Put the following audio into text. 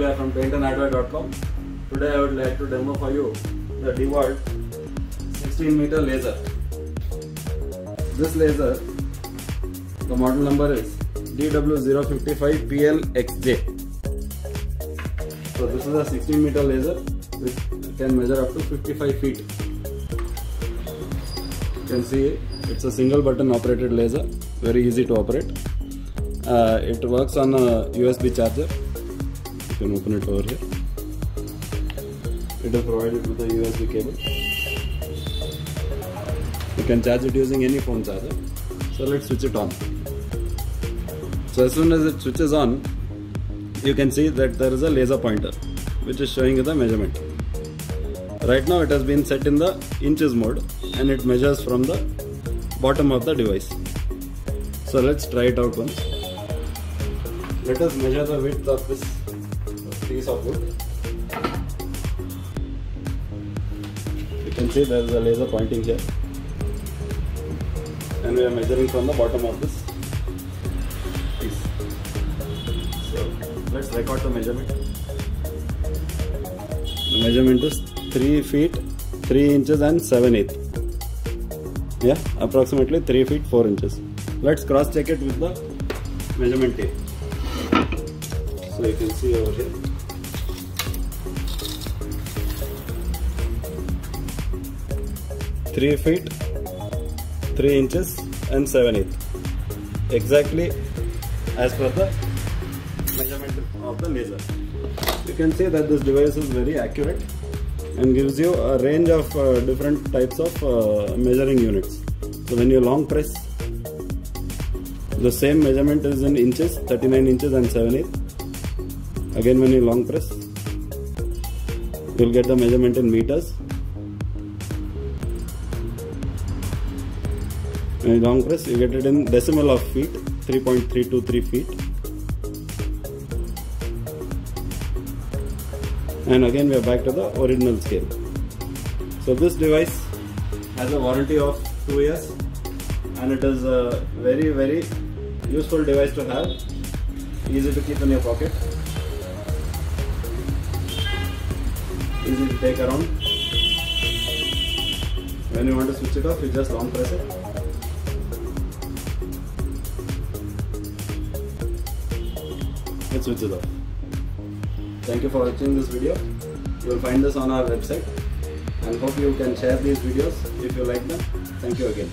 guy from paintandhardware.com. Today I would like to demo for you the DeWalt 16 meter laser. This laser, the model number is DW055PLXJ. So this is a 16 meter laser which can measure up to 55 feet. You can see it's a single button operated laser, very easy to operate. Uh, it works on a USB charger. You can open it over here. It is provided with a USB cable. You can charge it using any phone charger. So let's switch it on. So as soon as it switches on, you can see that there is a laser pointer which is showing you the measurement. Right now it has been set in the inches mode and it measures from the bottom of the device. So let's try it out once. Let us measure the width of this of wood. You can see there is a laser pointing here and we are measuring from the bottom of this piece. So let's record the measurement. The measurement is 3 feet 3 inches and 7 eighth. Yeah, approximately 3 feet 4 inches. Let's cross check it with the measurement tape. So you can see over here. Three feet, three inches, and seven eighths. Exactly as per the measurement of the laser. You can see that this device is very accurate and gives you a range of uh, different types of uh, measuring units. So when you long press, the same measurement is in inches, 39 inches and 7 eighths. Again when you long press, you will get the measurement in meters. Long press, you get it in decimal of feet, 3.323 feet. And again we are back to the original scale. So this device has a warranty of 2 years and it is a very very useful device to have, easy to keep in your pocket. easy to take around. When you want to switch it off, you just long press it. It switches off. Thank you for watching this video. You will find this on our website and hope you can share these videos if you like them. Thank you again.